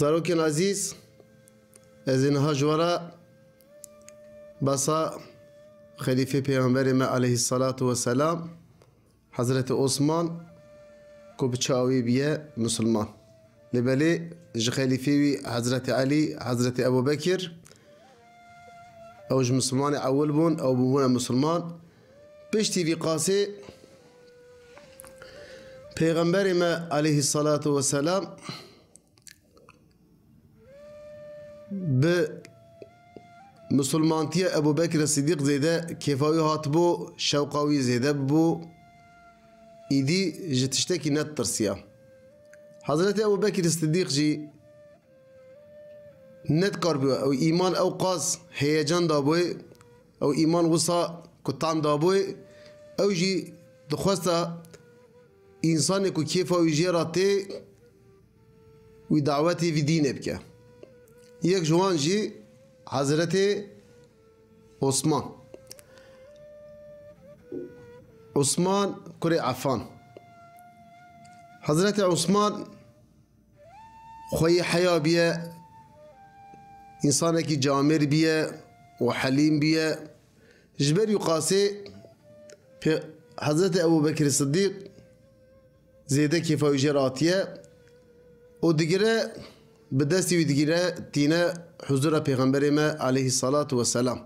زاروكين عزيز ازين هاجورا بصا خليفه پیغمبر ما عليه الصلاة والسلام حضرة عثمان کو بچاوی بیه مسلمان. لبلی جخلیفه وی حضرت علی حضرت ابو بكر أو مسلمان اول بون أو بون مسلمان. بيش تي في قاسي پیغمبر ما عليه الصلاة والسلام Ebu Bekir Siddiq zêde kêfawî hatibû şewqa wî zêde bû îdî ji tiştekî net tirsiya. Hazreti Ebu Bekir Siddiq jî net karbûye ew îman ew qas heyecan dabûye ew îman wisa ku tam dabûye ew jî dixwesta însanê ku kêfa wî jê ra tê wî dawetê vî dînê bike. Yek ji wan jî Hazretê Osman. Osman kurê Affan. Hazretê Osman xweyê heya biye însanekî camêr biye û helîm biye ji ber wî qasê Hazreti Ebu Bekir Siddiq zêde kêfa wî به دستی وی دگیره تینه حضور پیغمبر ما علیه الصلاة والسلام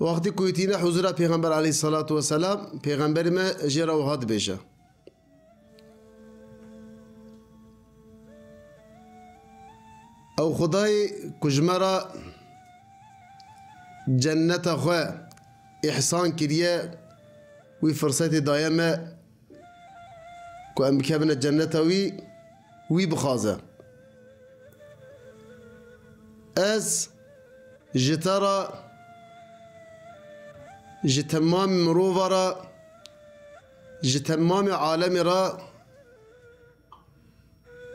وقتی کوی تینه حضور پیغمبر علیه الصلاة والسلام پیغمبر ما جرا و هات بیشه او خدای کجمرا جنت خو احسان کریه وی فرصت دایمه کو امکه بنا جنت وی وی بخازه Ez ji te re ji temamê mirova re ji temamê alemê re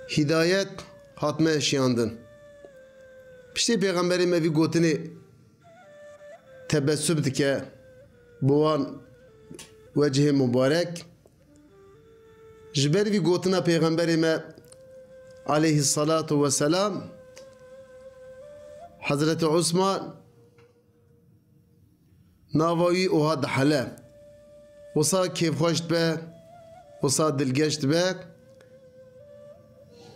hidayet hatime eşiyandin. Piştê pêxemberê me vî gotinê tebessüm dike bi wan wecihê mübarek ji ber vî gotina pêxemberê me aleyhissalatu vesselam حضرت عثمان ناوي أو هاد حله وصا كيف خشت به؟ وصا دلقشت به.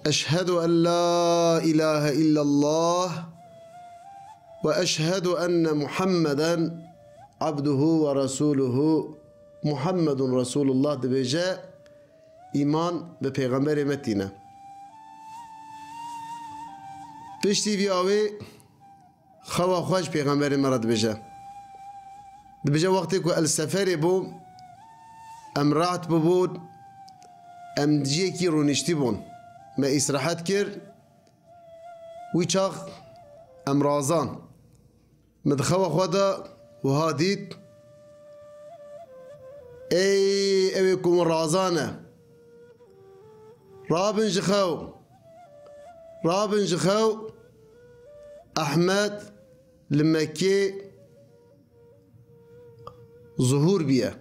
أشهد أن لا إله إلا الله وأشهد أن محمدا عبده ورسوله محمد رسول الله دبيجا إيمان ببيغمبر متينة بشتي في آوي خوا خوش پیغمبر مرد بجا بجا وقتی کو السفر بو ام رات ببود ام دیگه کی رونشتی بون. ما استراحت کر وی چاق ام رازان. مدخوا خدا وها دید ای اوی کم رازانه. رابن جخو رابن جخو احمد لمکه ظهور بیه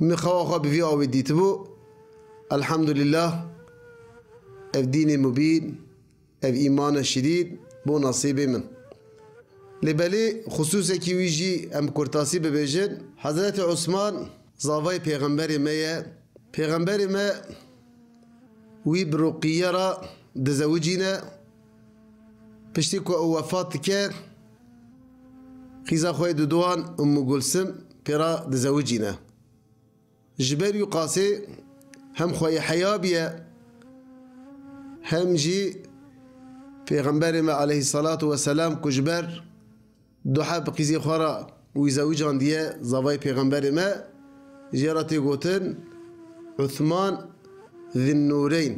میخواه خواه بیوی آوی دیت بو الحمدلله اف دین مبین اف ایمان شدید بو نصیب من لبلی خصوصا کی ویجی ام کرتاسی ببیجن حضرت عثمان زاوای پیغمبر میه پیغمبر ما وی برقیه را دزوجینه پشتی که أو وفات کرد خیزا خوی دودوان امو گلسم پیرا دزوجینه جبر و قاسي هم خوی حیابیه هم جی پیغمبر ما علیه الصلاة والسلام کجبر دو حب قیزی خورا ويزوجان دي زواي پیغمبر ما. جيراتي قوتن عثمان ذي النورين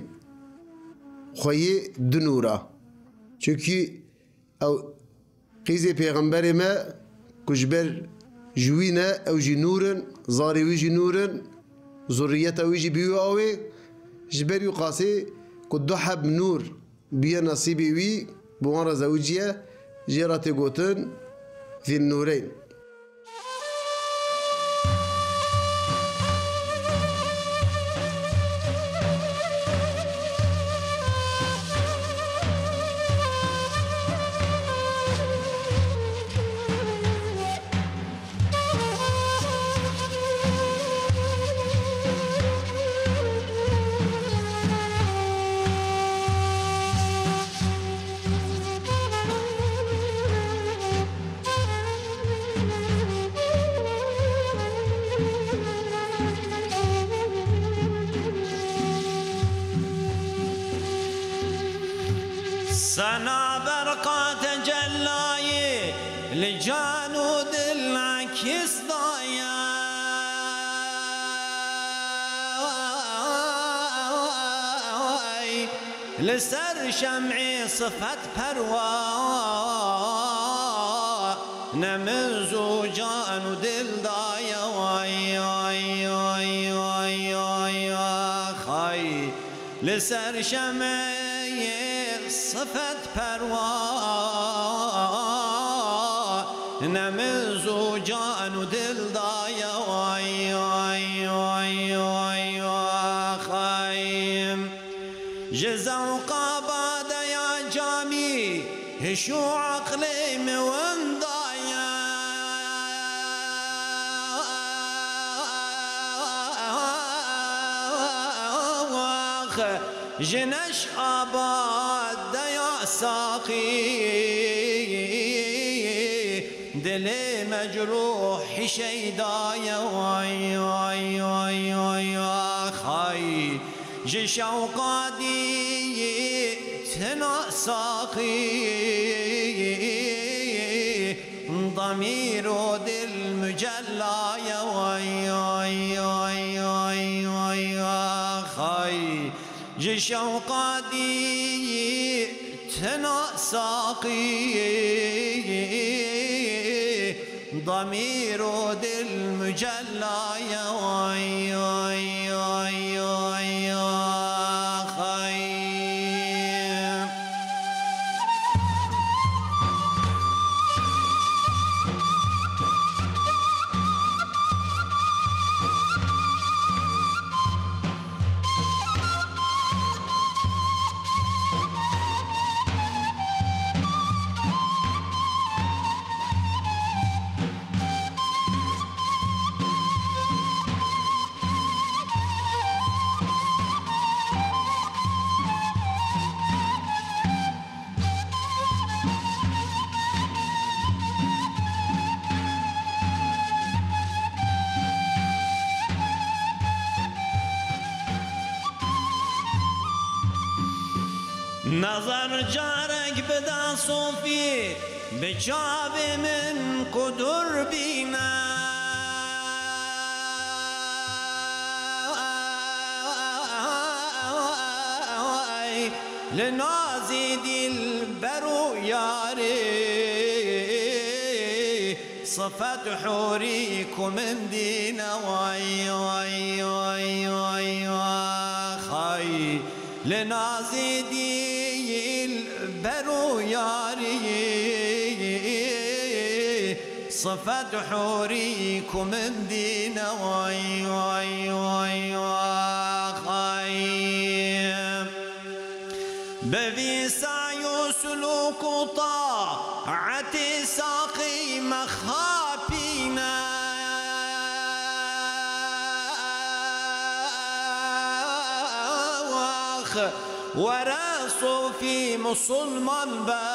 خوي دنورا Çünkü ew qîzê pêxemberê me ku ji ber ji wî ne ew jî nûrin zarê wî jî nûrin zurriyeta wî jî bî awê ji ber wî qasê ku du heb nûr biye nasîbê wî bi wan re zewiciye jê re tê gotin Zinnûreyn سنا برقات جلاي لجانود العكس ضايا لسر شمعي صفت پروا نمن زوجان و دل دایا وای وای وای وای وای خای لسر شمعي صفت پروا نمن زوجان و دل دایا وای وای وای وای خایم جزوق بعد يا جامي هشو عقلي من ضايع جنش آباد دیا ساقی دل مجروح شیدای وای وای وای وای آخای. جشوق دی تنا ساقی. ضمیر و شوقاتي تنا ساقي ضمير دل مجلى يا وي نظر جارك بدا صوفي بجاب من قدر بينا لنازي دي البرو ياري صفت حوريكم من دينا واي واي واي واي لنا زيدي برو ياري. صفت حوريكم الدين واي واي واي, واي. مسلمان با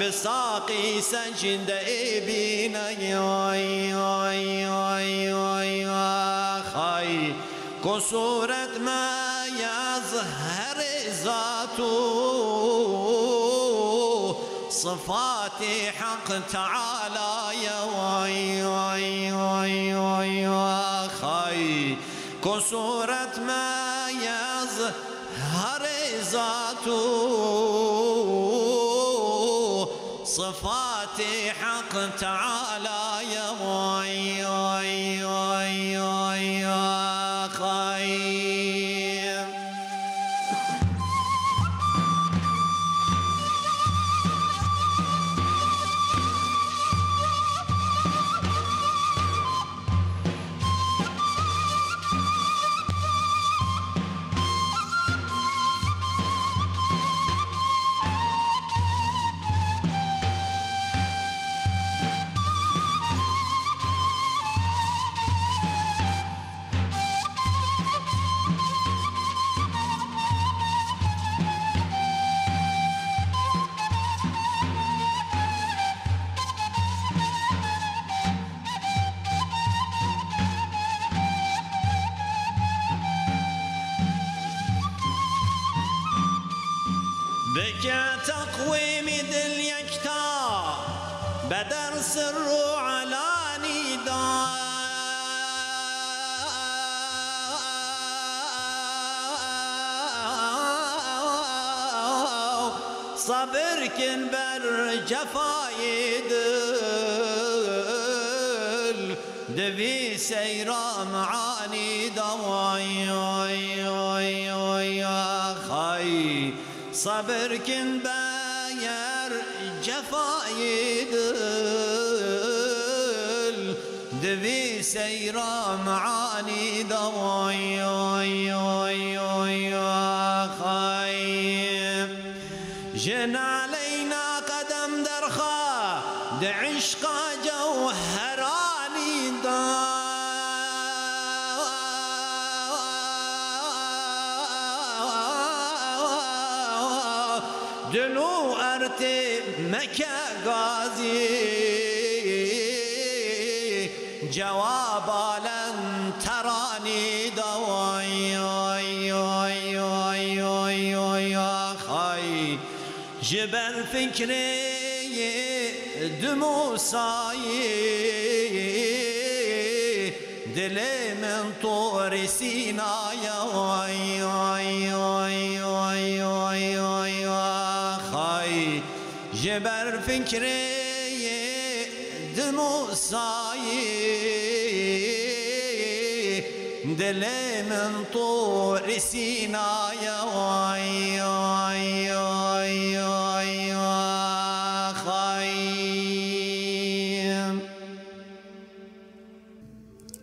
بساقي سجد ابينا اي اي اي اي اي خاي قصورت ما يظهر ذاته صفات حق تعالى يا وي وي وي وي خاي خي كسورة ما ذاته صفات حق تعالى بك تقويم دل يكتا بدر سر علاني دا صبر كن بر جفايد دبي سيرا معاني دواي صبر كن باير جفا يدل دبي سيرا معاني دواي خايم جن علينا قدم درخا دعشقان دا دلو ارتي مكة غازي جواب لن تراني دواي خي جبل فكري دموساي دلي من طور سينايا جبل فكري دموساي دلي من طور سينايا خيم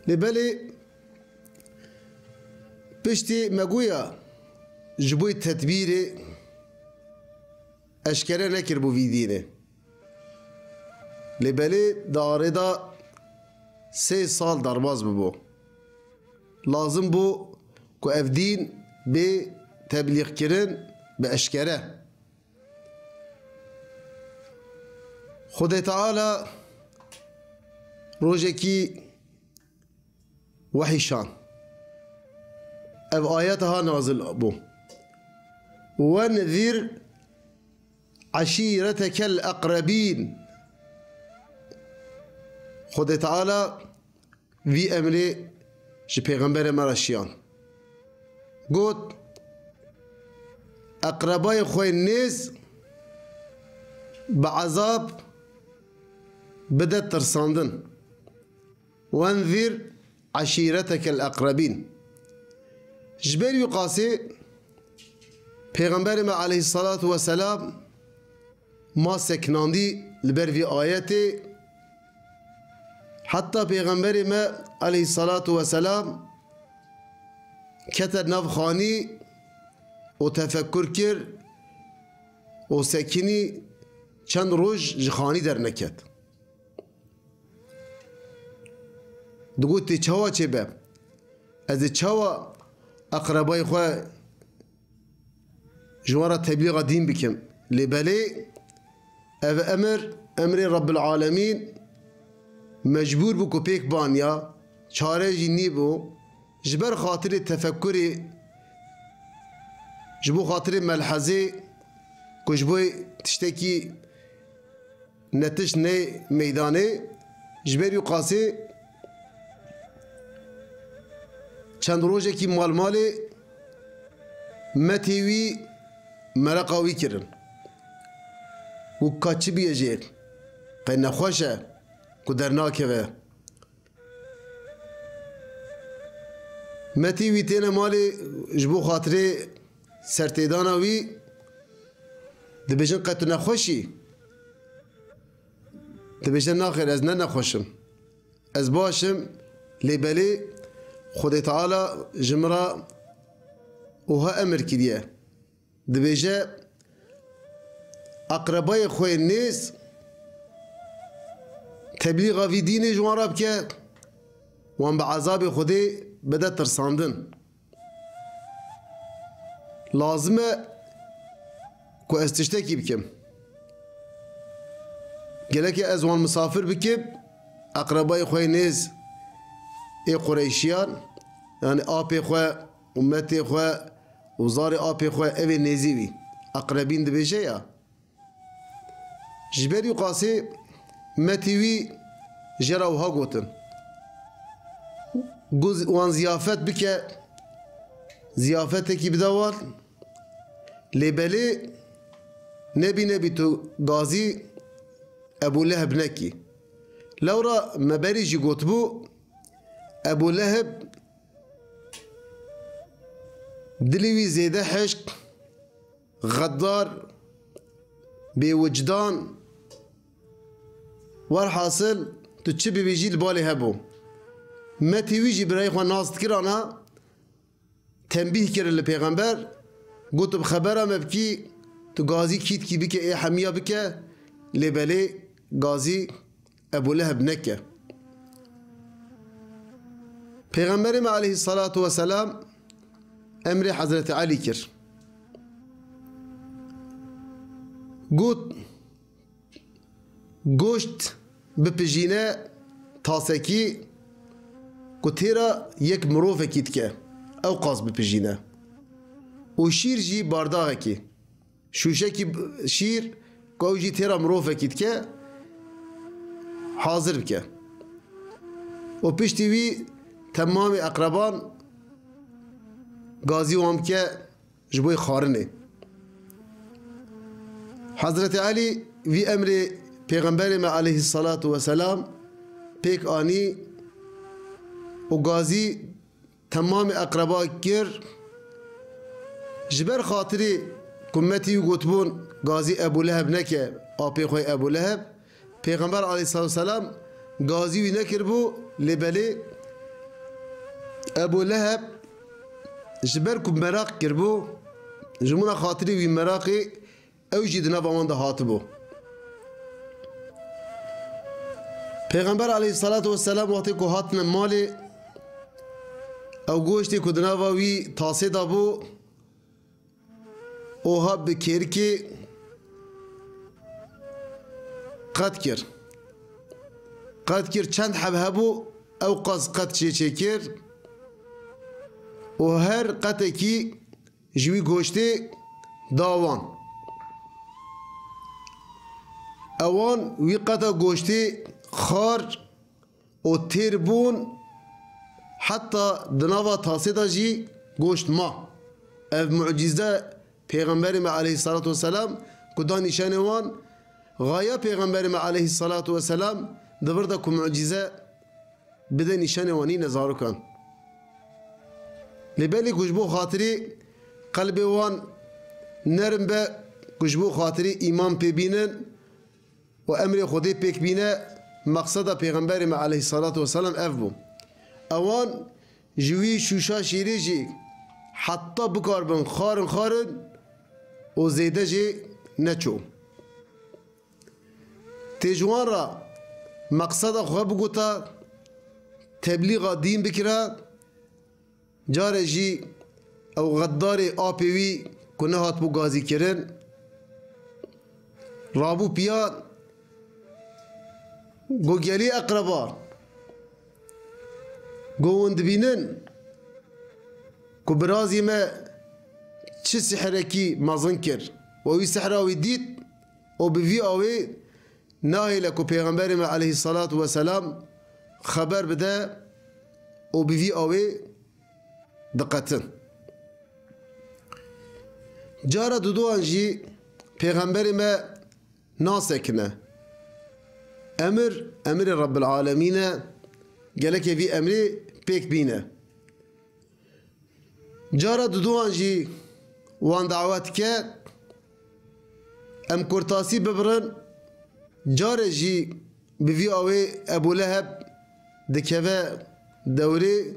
لبالي پشتی مگویا جبوی eşkere nekir bu vidini. Lebeli darida se sal darbaz bu bu. Lazım bu ku ev din bi tebliğ kirin bi eşkere. Xude Teala rojeki vahişan. Ev ayet ha nazil bu. Ve nezir عشيرتك الأقربين. خد تعالى في أملي جي پیغمبر مرشيان قد اقربای خوی نيز بعذاب بدت ترساندن. وانذر عشيرتك الأقربين جبير يقاسي پیغمبر عليه الصلاة والسلام ma seknandî li ber vî ayetê Hatta Peygamberê me aleyhissalatu vesselam kete navxanî û tefekkür kir û sekinî çend roj ji xanî derneket. Digot tê çawa çêbe ez çawa eqrebayê xwe ji ev emir emrê Rabbil Alemîn mecbur bû ku pêk baniya çare jî nîbû ji ber xatirê tefekkurê ji bo xatirê melhezê ku ji bo tiştekî netiş nê meydanê ji ber wî qasê çend metê wî mereqa wî kirin و کاچی بیجی. پی نخوشه که در ناکوه متی وی تین مالی جبو خاطره سرتیدانا وی دبیجن قطو نخوشی دبیجن ناخیر از نه نخوشم از باشم لیبلی خود تعالی جمرا وها امر کریه دبیجه ji min re wiha emir kiriye dibêje eqrebayê xwe nêz tebliğa vî dînê ji wan re bike wan bi ezabê Xwedê bide tirsandin lazim e ku ez tiştekî bikim gelekê ez wan misafir bikim eqrebayê xwe nêz ê Qureyşiyan yani apê xwe û metê xwe û zarê apê xwe ev ê nêzî wî اقربین دبیجه یا جبري قاسي متيوي جراو هاغوتن جوز وان زيافت بك زيافتك بدوار لبلي نبي نبي تو غازي ابو لهب نكي لورا مباري جي قطبو ابو لهب دليوي زيدا حشق غدار بوجدان Var Varhasıl tu çi bi vijil bali hebu. Me ti vijî birey xwe nast kirana tembih kirin peygamber gotum xebera me bikî tu gazî kît kî bike ê hemiya bike lê belê gazî Ebu Leheb neke. Peygamberime aleyhissalatu vesselam emri Hazreti Ali kir. Gut گوشت بپجینه تاسکی کو تیرا یک مروف کیت که او قاس بپجینه و شیر جی بارداغ کی شوشه کی شیر کو جی تیرا مروف کیت که حاضر بکه و پشتی وی تمام اقربان گازی وام که جبوی خارنه حضرت علی وی امر Peygamberime aleyhissalatu vesselam pek ani o gazi tamam akraba gir ji ber xatirî kumetî yû gotbûn gazî Ebu Leheb neke apê xwe Ebu Leheb Peygamber aleyhissalatu selam gazî wî nekiribû lê belê Ebu Leheb ji ber ku meraq kiribû ji mûna xatirî wî meraqê ew jî di nava پیغمبر علیه الصلاة والسلام وقتی کو هاتن مالی او گوشتی کو دنا وی تاسه دا بو اوها بکر کی قد کر قد کر چند حب هبو او قز قد چه چه کر و هر قطکی جوی گوشتی داوان. اوان وی قطع گوشتی خار و تیر بون حتی دناوا تاسی دا جی گوشت ما اف معجزه پیغمبر ما علیه الصلاة والسلام کدا نشان وان غایا پیغمبر ما علیه الصلاة والسلام دبر دا کو معجزه بده نشان وانی نظارو کن لبلی کجبو خاطری قلب وان نرم به کجبو خاطری ایمان پی بینن و امر خودی پیک بینه مقصد پیغمبر ما علیه الصلاة والسلام اف بو. اوان جوی شوشا شیری جی حتی بکار بن خارن خارن و زیده جی نچو. تیجوان را مقصد خواه بگوتا تبلیغ دین بکره جاره جی او غدار آپیوی کنه هات بو گازی کرن. رابو پیان گو گلی اقربا گوند بینن کو برازی ما چه سحرکی مازن کر و وی سحراوی دید و بوی آوی ناهی لکو پیغمبر ما علیه الصلاة والسلام خبر بده و بوی آوی دقتن جارا دودو انجی پیغمبر ما ناسکنه أمر أمر رب العالمين. جلك في أمر بيك بينا. جارة دوان جي وان دعوات كا أم كورتاسي ببرن. جارة جي بفي آوي أبو لهب. دكفا دوري.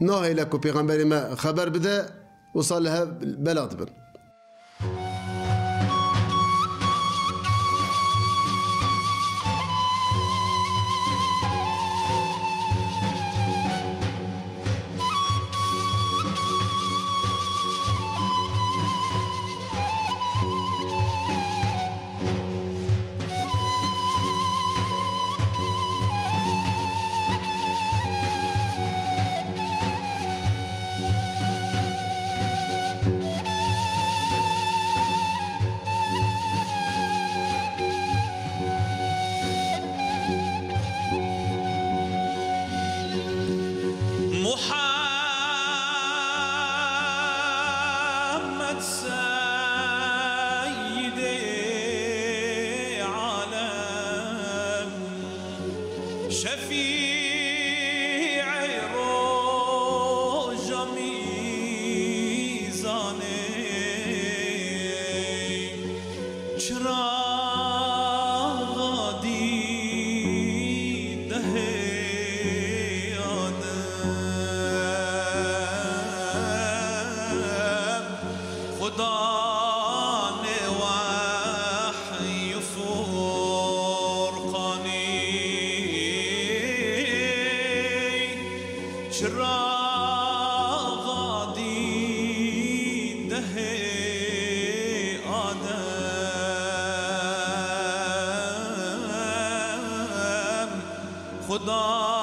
ناهي لكو بيغمبر ما خبر بدا وصالها بلاد بن. خدا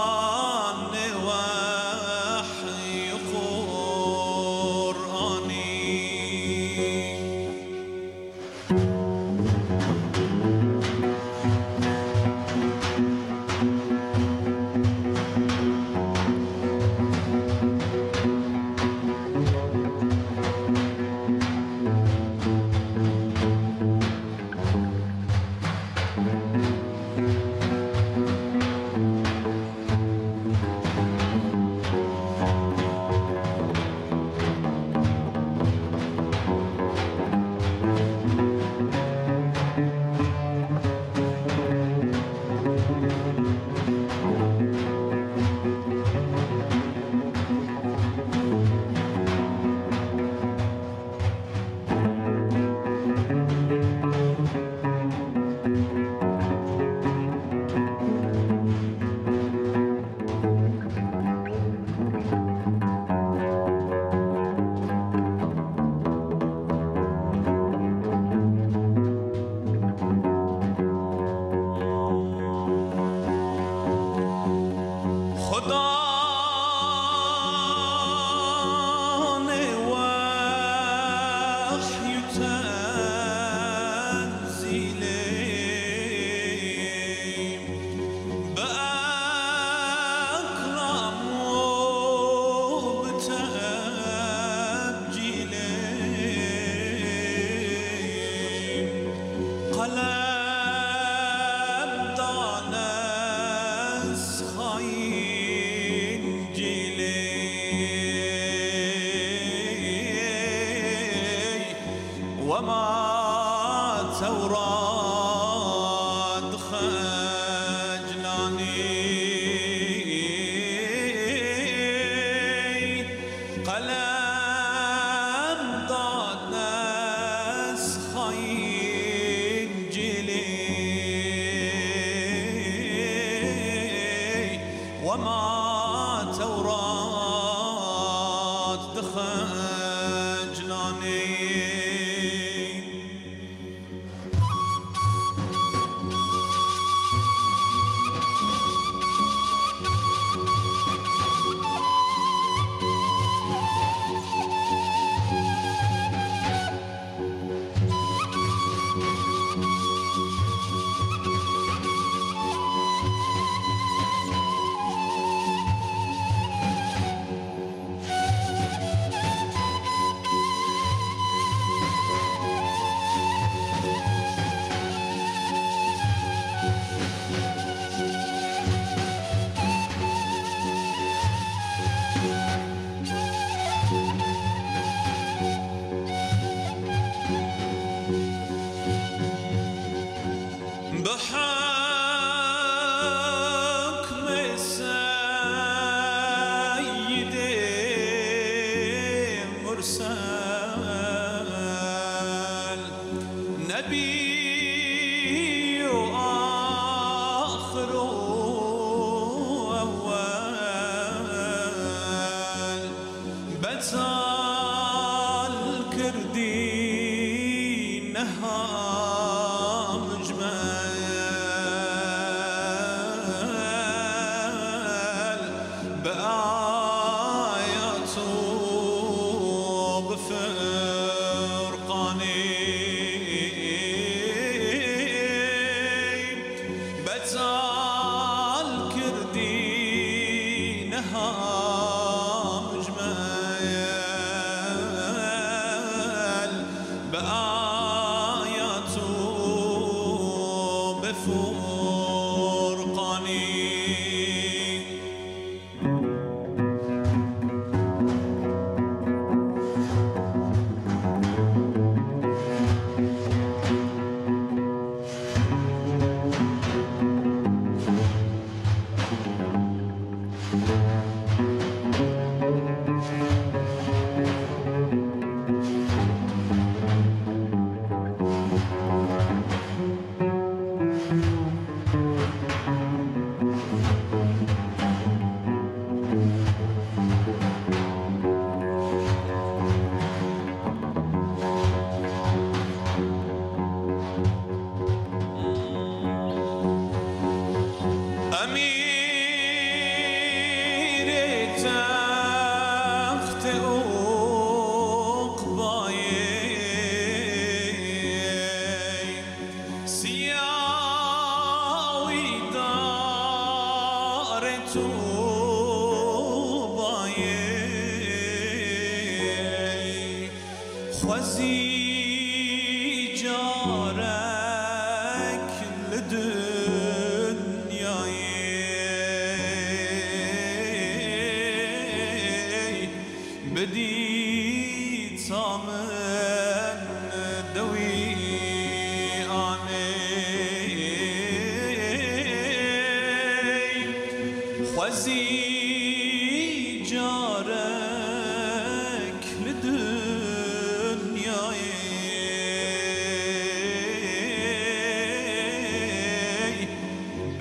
Oh. تزال كردي نهار.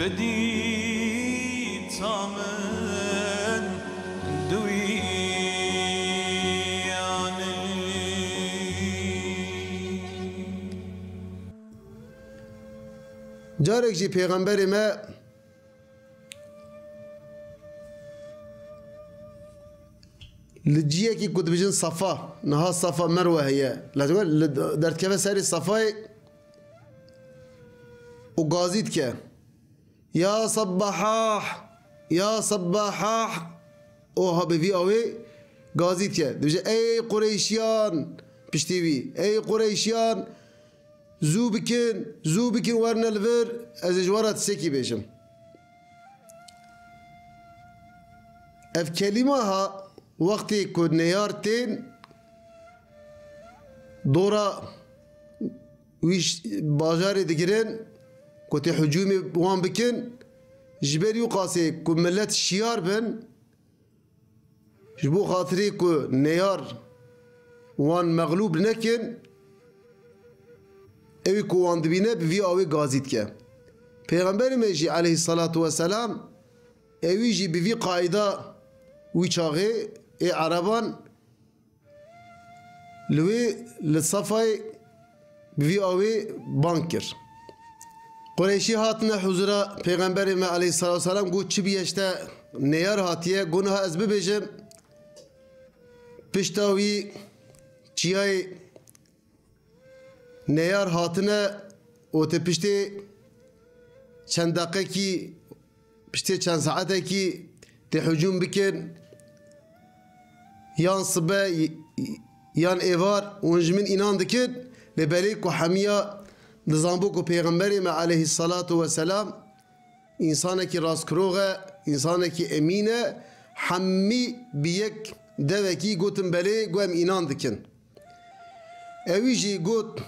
بدي تامن دویانی جارك جي پیغمبر ما. لجية كي قد بجن صفا نها صفا مروة هي. لا تقول درت كيف ساري صفاي؟ وقازيت كان Ya sabbahah Ya sabbahah. Û ha bi vî awê gazî dike dibêje ey Qureyşiyan piştî wî ey Qureyşiyan zû bikin zû bikin werne li vir ez wara tisekî bêjim ev kelîma ha wextê ku neyar tên dora wî bajarê digirin ku tê hücûmê wan bikin ji ber wî qasê ku millet şiyar bin ji bo ku neyar wan meğlûb nekin evî ku wan dibîne bi vî awê gazî dike me jî aleyhissalatu vesselam evî jî bi vî qaîda wî çaxê ê ereban li wê li safayê bi Qureyşî hatine huzura pêxemberê me aleyhissalatu vesselam got çi bîyeşte neyar hatiye gunha ez bibêjim pişta wî çiyayê neyar hatine û te piştê çend deqekî piştê çend saetekî tê hücûm bikin yan sibe yan êvar û ji min înan dikin lê dizanbû ku pêxemberê me aleyhissalatu vesselam însanekî rastkirog e însanekî emîn e hemî bi yek devekî gotin belê gu em înan dikin. Evî jî got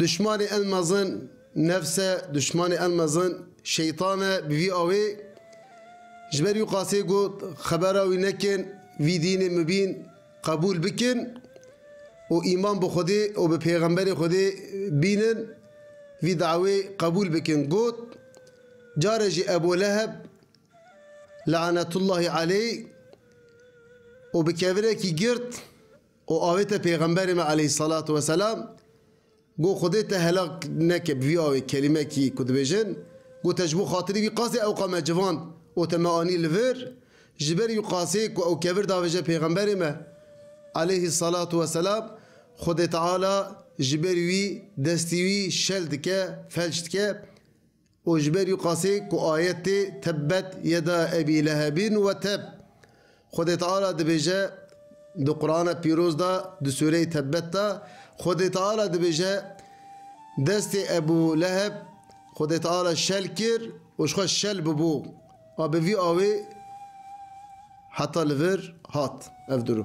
düşmanê en mezin nefse düşmanê en mezin şeytane bi vî awê ji ber wî qasê got xebera wî nekin و ایمان به خودی و به پیغمبر خودی بینن وی دعوی قبول بکن. گوت جارج ابو لهب لعنت الله علی و به کافره کی گرت و آویت پیغمبر ما علیه الصلاة و سلام گو خودی تهلاق نکب. وی آوی کلمه کی کد بجن گو تجبو خاطری وی قاسی أو قام جوان و تمعانی لفر جبر یقاسی کو أو کافر داوجه پیغمبر ما عليه الصلاة والسلام. خود تعالی جبر وی دستی وی شل دکه فلج دکه و جبر یو قاسی کو آیت تبت یدا ابی لهبین و تب خود تعالی دبجه دو قرآن پیروز دا دو سوره تبت دا خود تعالی دبجه دست ابو لهب خود تعالی شل کر و شخوا شل ببو و به وی آوی حتی لور هات اف درو